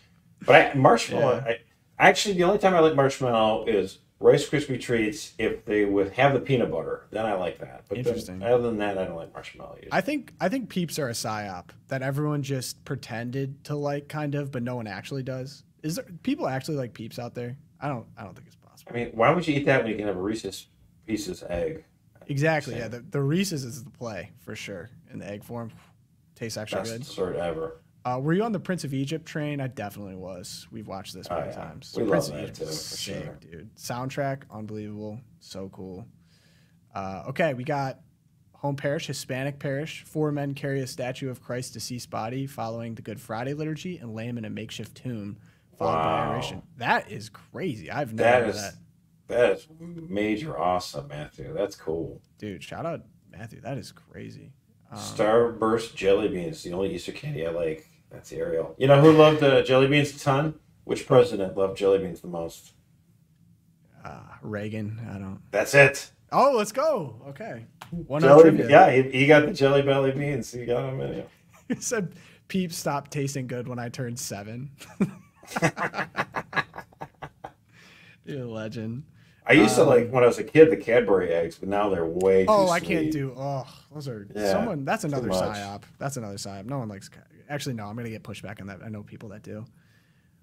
But I, marshmallow, Yeah. I, actually, the only time I like marshmallow is Rice Krispie treats if they would have the peanut butter. Then I like that. But then, Interesting. other than that, I don't like marshmallow. Usually. I think I think peeps are a psyop that everyone just pretended to like, kind of, but no one actually does. Is there people actually like peeps out there? I don't. I don't think it's possible. I mean, why would you eat that when you can have a Reese's Pieces egg? Exactly. Same. Yeah. The, the Reese's is the play for sure in the egg form. Tastes actually Best good. dessert ever. Uh, were you on the Prince of Egypt train? I definitely was. We've watched this Oh, many yeah. times. We Prince love of Egypt too, for sick, sure. dude. Soundtrack, unbelievable. So cool. Uh, okay, we got home parish, Hispanic parish. Four men carry a statue of Christ's deceased body following the Good Friday liturgy and lay him in a makeshift tomb followed by Wow. adoration. That is crazy. I've never That heard is that. That is major awesome, Matthew. That's cool. Dude, shout out Matthew. That is crazy. Um, Starburst jelly beans, the only Easter candy I like. That's Ariel. You know who loved uh, jelly beans a ton? Which president loved jelly beans the most? uh, Reagan. I don't. That's it. Oh, let's go. Okay. One Jelly, yeah, he, he got the jelly belly beans. He got them in. [LAUGHS] He said peeps stopped tasting good when I turned seven. [LAUGHS] [LAUGHS] You're a legend. I used to Um, like when I was a kid the Cadbury eggs, but now they're way too Oh, I can't do. Oh, those are Yeah, someone. That's another psyop. That's another psyop. No one likes. Actually, no. I'm gonna get pushback on that. I know people that do.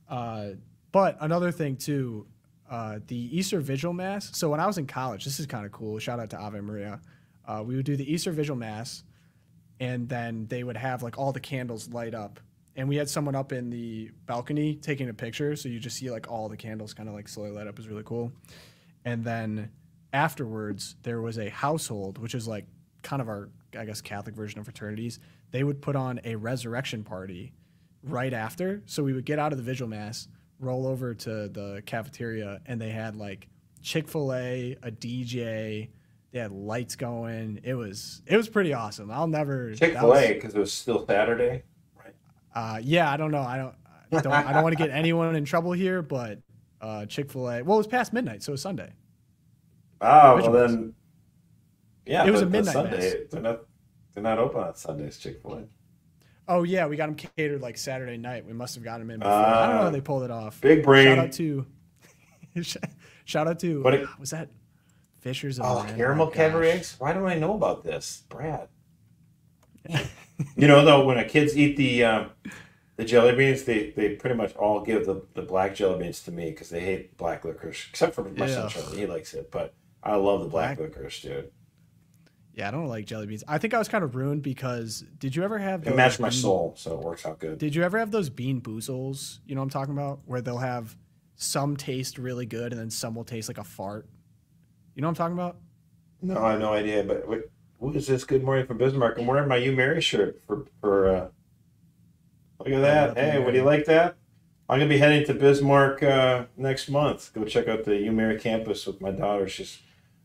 Uh, but another thing too, uh, the Easter Vigil Mass. So when I was in college, this is kind of cool. Shout out to Ave Maria. Uh, we would do the Easter Vigil Mass, and then they would have like all the candles light up. And we had someone up in the balcony taking a picture, so you just see like all the candles kind of like slowly light up. It was really cool. And then afterwards, there was a household, which is like kind of our, I guess, Catholic version of fraternities. They would put on a resurrection party right after. So we would get out of the vigil mass, roll over to the cafeteria, and they had like Chick Fil A, a DJ. They had lights going. It was it was pretty awesome. I'll never Chick Fil A because it was still Saturday. uh, yeah, I don't know. I don't. I don't, I don't want to get anyone in trouble here, but uh, Chick Fil A. Well, it was past midnight, so it was Sunday. Oh well then, yeah, It was a midnight Sunday. They're not they're not open on Sundays. Chick Fil A. Oh yeah, we got them catered like Saturday night. We must have got them in. Before. I don't know how Ah. they pulled it off. Big brain. Shout out to, [LAUGHS] shout out to. But it- was that Fishers of Oh, Marin, caramel Cadbury eggs. Why don't I know about this, Brad? [LAUGHS] you know, though, when a kids eat the um, the jelly beans, they, they pretty much all give the, the black jelly beans to me because they hate black licorice, except for my son Charlie. He likes it, but I love the black, Black- licorice, dude. Yeah, I don't like jelly beans. I think I was kind of ruined because did you ever have It matched my soul, so it works out good. Did you ever have those bean boozles? You know what I'm talking about? Where they'll have some taste really good and then some will taste like a fart. You know what I'm talking about? No, I have no idea. But what, what is this? Good morning from Bismarck. I'm wearing my UMary shirt for for. Uh, look at that! Hey, would you like that? I'm gonna be heading to Bismarck uh, next month. Go check out the UMary campus with my daughter. She's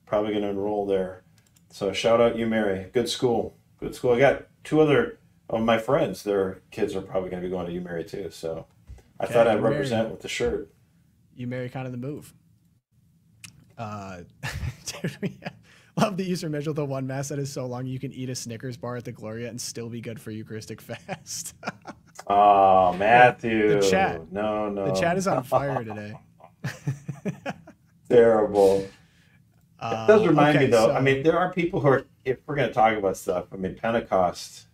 probably gonna enroll there. So shout out UMary. Good school. Good school. I got two other of my friends. Their kids are probably gonna be going to UMary too. So I Okay, thought I'd UMary. represent with the shirt. UMary kind of the move. Uh, [LAUGHS] dude, we love the Eastern Mitchell. The one mass that is so long you can eat a Snickers bar at the Gloria and still be good for Eucharistic [LAUGHS] fast. Oh, Matthew. The chat. No, no. the chat is on fire today. [LAUGHS] Terrible. Uh, It does remind okay, me though. so- I mean, there are people who are. If we're going to talk about stuff, I mean, Pentecost.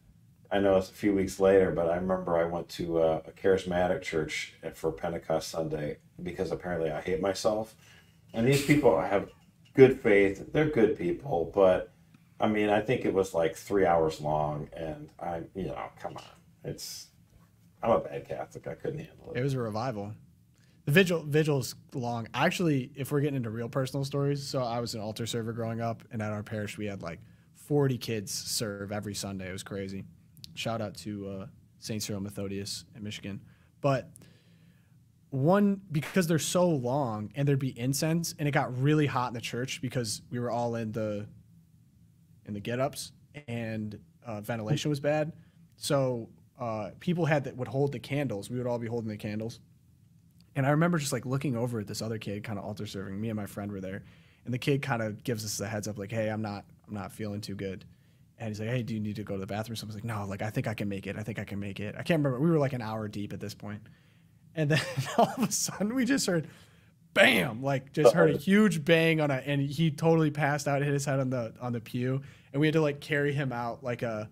I know it's a few weeks later, but I remember I went to uh, a charismatic church for Pentecost Sunday because apparently I hate myself. And these people have good faith. They're good people, but I mean, I think it was like three hours long, and I, you know, come on, it's. I'm a bad Catholic. I couldn't handle It it. was a revival. The vigil vigil's long. Actually, if we're getting into real personal stories, so I was an altar server growing up, and at our parish we had like 40 kids serve every Sunday. It was crazy. Shout out to uh, Saint Cyril Methodius in Michigan. But one because they're so long and there'd be incense, and it got really hot in the church because we were all in the in the get ups and uh, ventilation was bad. So uh, people had that would hold the candles. We would all be holding the candles. And I remember just like looking over at this other kid, kind of altar serving. Me and my friend were there, and the kid kind of gives us a heads up, like, "Hey, I'm not, I'm not feeling too good." And he's like, "Hey, do you need to go to the bathroom?" So I was like, "No, like I think I can make it. I think I can make it." I can't remember. We were like an hour deep at this point, and then [LAUGHS] all of a sudden we just heard, "Bam!" Like just heard a huge bang on a, and he totally passed out, hit his head on the on the pew, and we had to like carry him out like a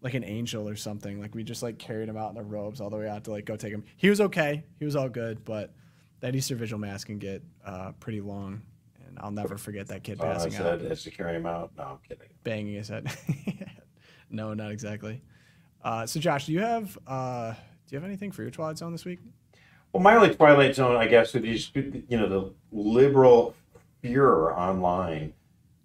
like an angel or something. Like we just like carried him out in the robes all the way out to like go take him. He was okay. He was all good, but that Easter Vigil mass can get uh, pretty long, and I'll never forget that kid I passing said, out, as you carry him out. No, I'm kidding. banging his head. [LAUGHS] no, not exactly. Uh, so Josh, do you have uh, do you have anything for your Twilight Zone this week? Well, my only Twilight Zone, I guess, would be just, you know the liberal furor online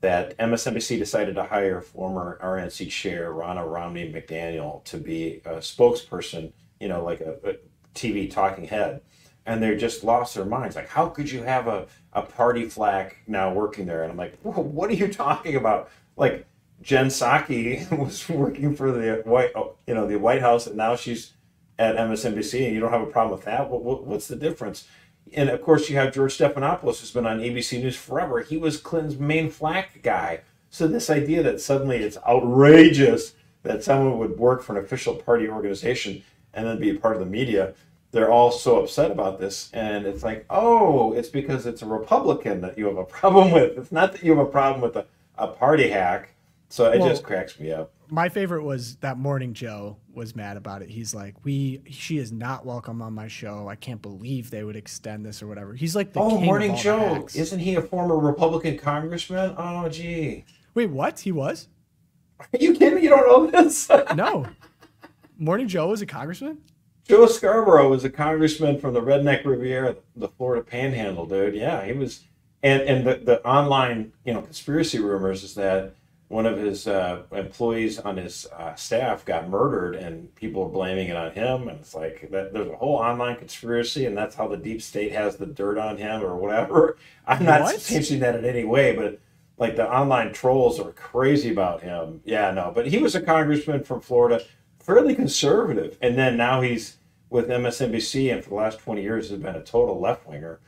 that MSNBC decided to hire former RNC chair Ronna Romney McDaniel to be a spokesperson, you know, like a, a TV talking head, and they just lost their minds. Like, how could you have a a party flack now working there? And I'm like, what are you talking about? Like. Jen Psaki [LAUGHS] was working for the White, you know, the White House, and now she's at MSNBC, and you don't have a problem with that. What, what, what's the difference? And of course, you have George Stephanopoulos, who's been on ABC News forever. He was Clinton's main flack guy. So this idea that suddenly it's outrageous that someone would work for an official party organization and then be a part of the media, they're all so upset about this. And it's like, oh, it's because it's a Republican that you have a [LAUGHS] problem with. It's not that you have a problem with a, a party hack. So it Well- just cracks me up. My favorite was that morning Joe was mad about it. He's like, "We, she is not welcome on my show. I can't believe they would extend this or whatever." He's like the Oh, Morning Joe. Isn't he a former Republican congressman? Oh, gee. Wait, what? He was? Are you kidding me? You don't know this? [LAUGHS] No. Morning Joe was a congressman? Joe Scarborough was a congressman from the Redneck Riviera, the Florida Panhandle, dude. Yeah, he was. And and the, the online, you know, conspiracy rumors is that one of his uh, employees on his uh, staff got murdered, and people are blaming it on him. And it's like that. There's a whole online conspiracy, and that's how the deep state has the dirt on him, or whatever. [LAUGHS] I'm not What? changing that in any way, but like the online trolls are crazy about him. Yeah, no, but he was a congressman from Florida, fairly conservative, and then now he's with MSNBC, and for the last 20 years has been a total left winger.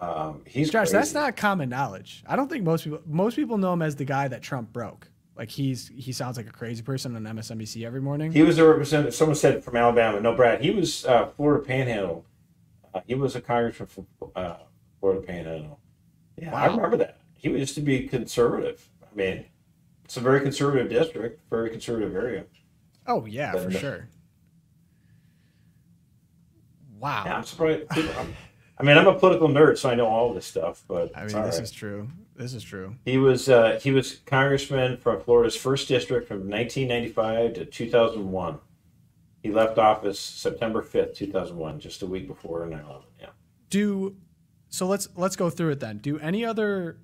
Um, he's Josh, that's not common knowledge. I don't think most people most people know him as the guy that Trump broke. Like he's he sounds like a crazy person on MSNBC every morning. He was a representative. Someone said from Alabama. No, Brad. He was uh, Florida Panhandle. Uh, he was a congressman from uh, Florida Panhandle. Yeah, I remember that. he used to be conservative. I mean, it's a very conservative district, very conservative area. Oh yeah, But for sure. Wow. Yeah, I'm surprised. [LAUGHS] people- I'm- I mean, I'm a political nerd, so I know all this stuff. But I mean, this right. is true. This is true. He was uh, he was congressman from Florida's first district from 1995 to 2001. He left office September 5th, 2001, just a week before 9/11. Yeah. Do so. Let's let's go through it then. Do any other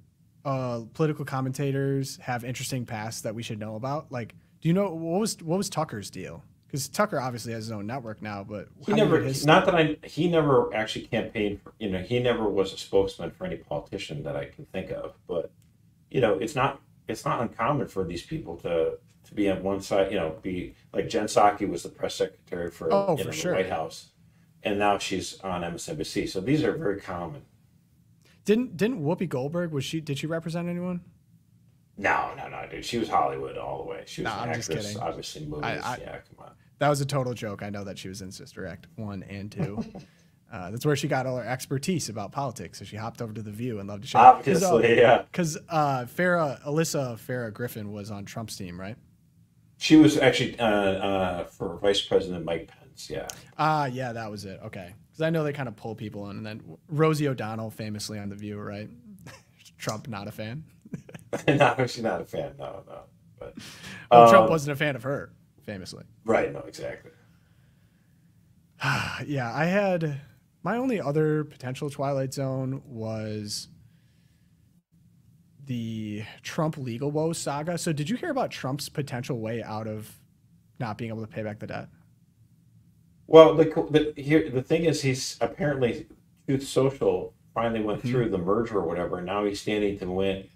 uh, political commentators have interesting pasts that we should know about? Like, do you know what was what was Tucker's deal? Because Tucker obviously has his own network now, but He how do you never, his not that I, he never actually campaigned. For, you know, he never was a spokesman for any politician that I can think of. But you know, it's not it's not uncommon for these people to to be on one side. You know, be like Jen Psaki was the press secretary for, Oh, for know, sure. the White House, and now she's on MSNBC. So these are very common. Didn't didn't Whoopi Goldberg was she did she represent anyone? No, no, no, dude. She was Hollywood all the way. She was Nah, an I'm just actress, obviously movies. I- I- yeah, come on. That was a total joke. I know that she was in Sister Act one and two. [LAUGHS] uh, that's where she got all her expertise about politics. So she hopped over to the View and loved to share. Obviously, yeah. Because uh, Farah, Alyssa Farah Griffin was on Trump's team, right? She was actually uh, uh, for Vice President Mike Pence. Yeah. Ah, yeah, that was it. Okay, because I know they kind of pull people in, and then Rosie O'Donnell, famously on the View, right? [LAUGHS] Trump not a fan. [LAUGHS] no, she's not a fan. No, no. But Well, Trump um, wasn't a fan of her, famously. right. No, exactly. [SIGHS] yeah, I had my only other potential Twilight Zone was the Trump legal woes saga. So, did you hear about Trump's potential way out of not being able to pay back the debt? Well, the the here the thing is, he's apparently Truth Social finally went Mm-hmm. through the merger or whatever. And now he's standing to win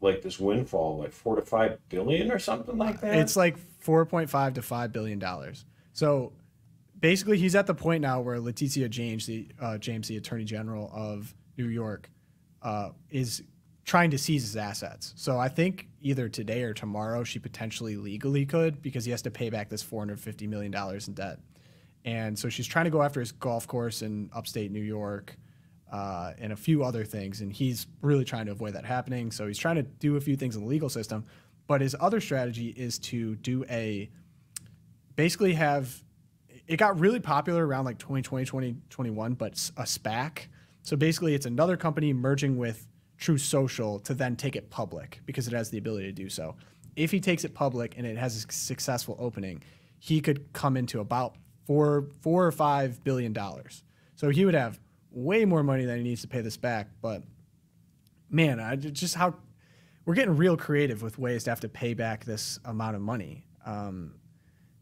like this windfall, like four to five billion or something like that. It's like 4.5 to 5 billion dollars. So basically he's at the point now where Letitia James, the uh, James, the Attorney General of New York, uh, is trying to seize his assets. So I think either today or tomorrow she potentially legally could because he has to pay back this 450 million dollars in debt. And so she's trying to go after his golf course in upstate New York. Uh, and a few other things, and he's really trying to avoid that happening. So he's trying to do a few things in the legal system, but his other strategy is to do a basically have it got really popular around like 2020 2021 but a spac. So basically it's another company merging with Truth Social to then take it public because it has the ability to do so. If he takes it public and it has a successful opening he could come into about four four or five billion dollars. So he would have way more money than he needs to pay this back but man I, just how we're getting real creative with ways to have to pay back this amount of money um,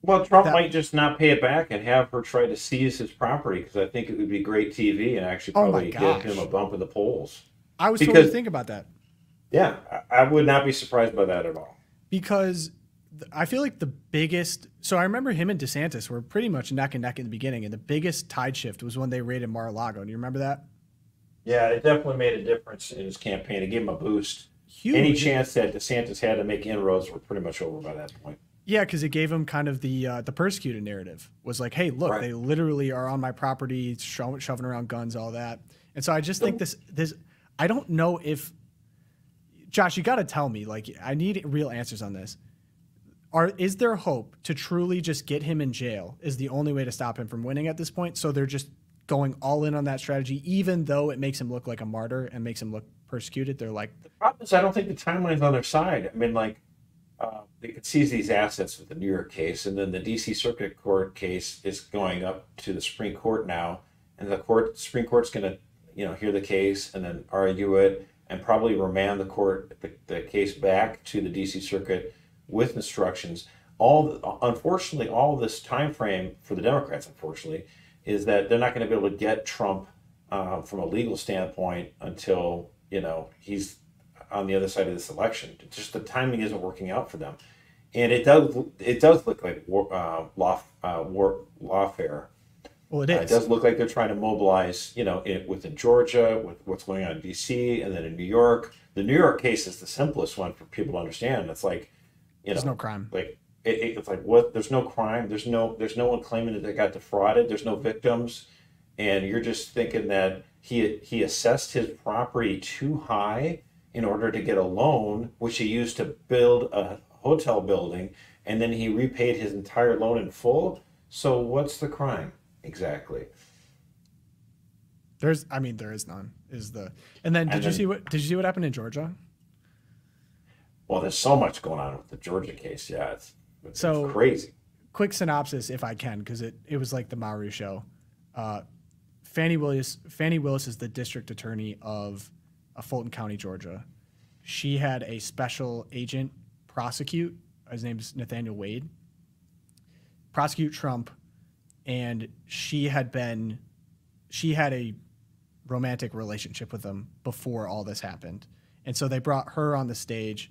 well, Trump that- might just not pay it back and have her try to seize his property because I think it would be great TV and actually Oh probably give him a bump in the polls. i was Because- totally thinking about that Yeah, I, would not be surprised by that at all. because I feel like the biggest. So I remember him and DeSantis were pretty much neck and neck in the beginning, and the biggest tide shift was when they raided Mar-a-Lago. Do you remember that? Yeah, it definitely made a difference in his campaign. It gave him a boost. Huge. Any chance that DeSantis had to make inroads were pretty much over by that point. Yeah, because it gave him kind of the uh, the persecuted narrative was like, hey, look, Right. they literally are on my property, sho- shoving around guns, all that. And so I just think this this I don't know if Josh, you got to tell me like I need real answers on this. Are is there hope to truly just get him in jail? Is the only way to stop him from winning at this point? So they're just going all in on that strategy, even though it makes him look like a martyr and makes him look persecuted. They're like, The problem is, I don't think the timeline's on their side. I mean, like, uh, they could seize these assets with the New York case, and then the D.C. Circuit Court case is going up to the Supreme Court now, and the court, Supreme Court's going to, you know, hear the case and then argue it, and probably remand the court the, the case back to the D.C. Circuit with instructions. All, unfortunately, all this time frame for the Democrats, unfortunately, is that they're not going to be able to get Trump uh, from a legal standpoint until you know he's on the other side of this election. It's just the timing isn't working out for them, and it does it does look like war, uh, law uh, war lawfare. well, it Uh, it does look like they're trying to mobilize, you know, in, within Georgia, with what's going on in D.C. and then in New York. The New York case is the simplest one for people to understand. It's like, you There's no crime. like it, it- it's like what? There's no crime. There's no there's no one claiming that they got defrauded. There's no victims, and you're just thinking that he he assessed his property too high, in order to get a loan, which he used to build a hotel building, and then he repaid his entire loan in full. So what's the crime exactly? There's, I mean, there is none. Is the and then did And you then- see what did you see what happened in Georgia? Well, there's so much going on with the Georgia case. Yeah, it's, it's So- crazy. quick synopsis if I can, because it, it was like the Maury show. Uh, Fani Willis Fani Willis is the district attorney of uh, Fulton County, Georgia. She had a special agent prosecute. His name is Nathaniel Wade. Prosecute Trump, and she had been, she had a romantic relationship with him before all this happened, and so they brought her on the stage.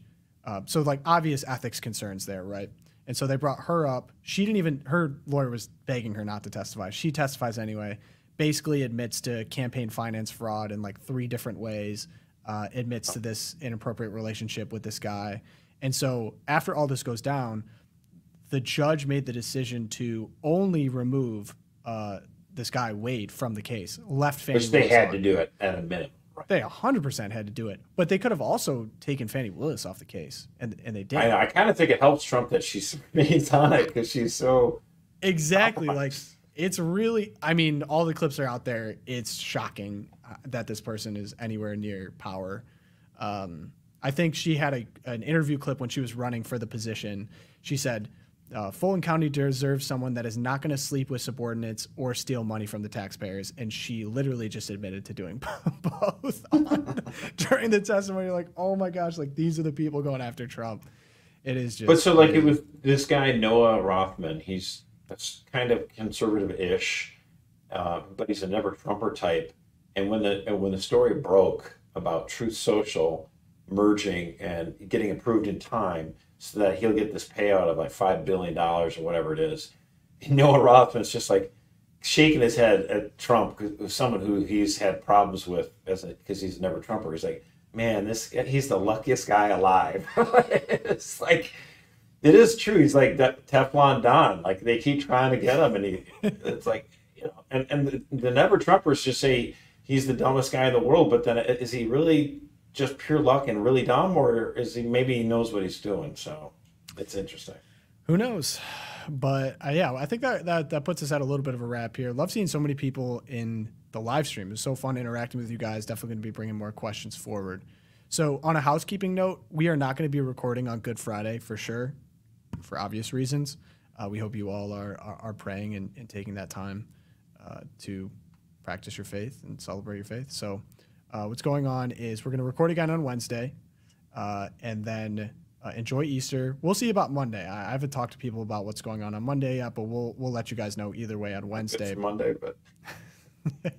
Uh, so like obvious ethics concerns there, right? And so they brought her up. She didn't even. Her lawyer was begging her not to testify. She testifies anyway. Basically admits to campaign finance fraud in like three different ways. Uh, admits to this inappropriate relationship with this guy. And so after all this goes down, the judge made the decision to only remove uh, this guy Wade from the case. Left Fani Which they Willis had on. to do it at a minimum. They 100% had to do it, but they could have also taken Fani Willis off the case, and and they did. I, I kind of think it helps Trump that she's [LAUGHS] remains on it because she's so. Exactly. Like it's really. I mean, all the clips are out there. It's shocking uh, that this person is anywhere near power. Um, I think she had a an interview clip when she was running for the position. She said, uh, "Fulton County deserves someone that is not going to sleep with subordinates or steal money from the taxpayers." And she literally just admitted to doing [LAUGHS] both [LAUGHS] during the testimony. You're like, "Oh my gosh! Like these are the people going after Trump." It is just. But so, like, it was this guy Noah Rothman. He's that's kind of conservative-ish, uh, but he's a never Trumper type. And when the and when the story broke about Truth Social merging and getting approved in time, so that he'll get this payout of like five billion dollars or whatever it is, And Noah Rothman's just like shaking his head at Trump, it uh, someone who he's had problems with as because he's never Trumper. He's like, man, this he's the luckiest guy alive. [LAUGHS] it's like it is true. He's like Teflon Don. Like they keep trying to get him, and he it's like you know, and and the, the never Trumpers just say he's the dumbest guy in the world, but then uh, is he really just pure luck and really dumb, or is he maybe he knows what he's doing? So it's interesting. Who knows? But uh, yeah, I think that, that that puts us at a little bit of a wrap here. Love seeing so many people in the live stream. It was so fun interacting with you guys. Definitely going to be bringing more questions forward. So, on a housekeeping note, we are not going to be recording on Good Friday for sure, for obvious reasons. Uh, we hope you all are are, are praying and, and taking that time uh, to practice your faith and celebrate your faith. So, uh, what's going on is we're going to record again on Wednesday, uh, and then uh, enjoy Easter. We'll see about Monday. I, I haven't talked to people about what's going on on Monday yet, but we'll we'll let you guys know either way on Wednesday. It's Monday, but [LAUGHS]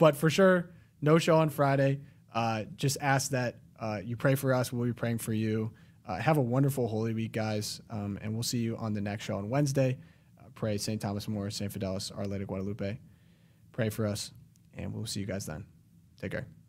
But for sure, no show on Friday. Uh, just ask that uh, you pray for us. We'll be praying for you. Uh, have a wonderful Holy Week, guys, um, and we'll see you on the next show on Wednesday. Uh, pray St. Thomas More, St. Fidelis, Our Lady of Guadalupe. Pray for us, and we'll see you guys then. Take care.